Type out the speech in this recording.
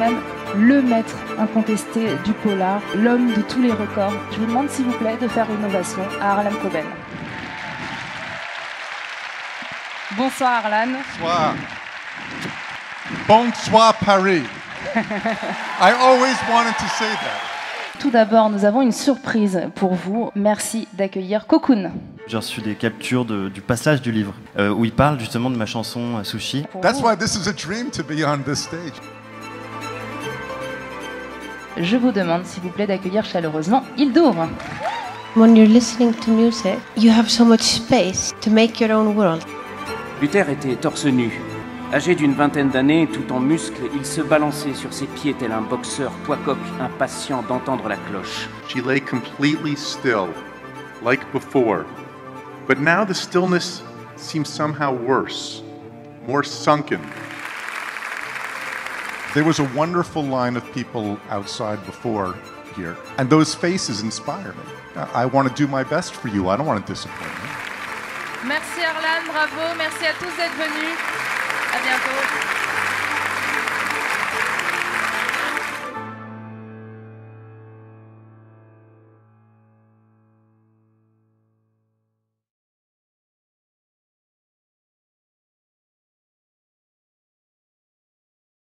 même le maître incontesté du polar, l'homme de tous les records. Je vous demande s'il vous plaît de faire une ovation à Harlan Coben. Bonsoir Harlan. Bonsoir. Bonsoir Paris. I always wanted to say that. Tout d'abord, nous avons une surprise pour vous. Merci d'accueillir Cocoon. J'ai reçu des captures de- du passage du livre euh, où il parle justement de ma chanson euh, Sushi. That's why this is a dream to be on this stage. Je vous demande s'il vous plaît d'accueillir chaleureusement Hildour. When you're listening to music, you have so much space to make your own world. Luther était torse nu. Âgé d'une vingtaine d'années, tout en muscles, il se balançait sur ses pieds tel un boxeur poids-coq impatient d'entendre la cloche. She lay completely still, like before. But now the stillness seems somehow worse, more sunken. There was a wonderful line of people outside before here, and those faces inspire me. I want to do my best for you. I don't want to disappoint you. Merci Harlan, bravo, merci à tous d'être venus. À bientôt.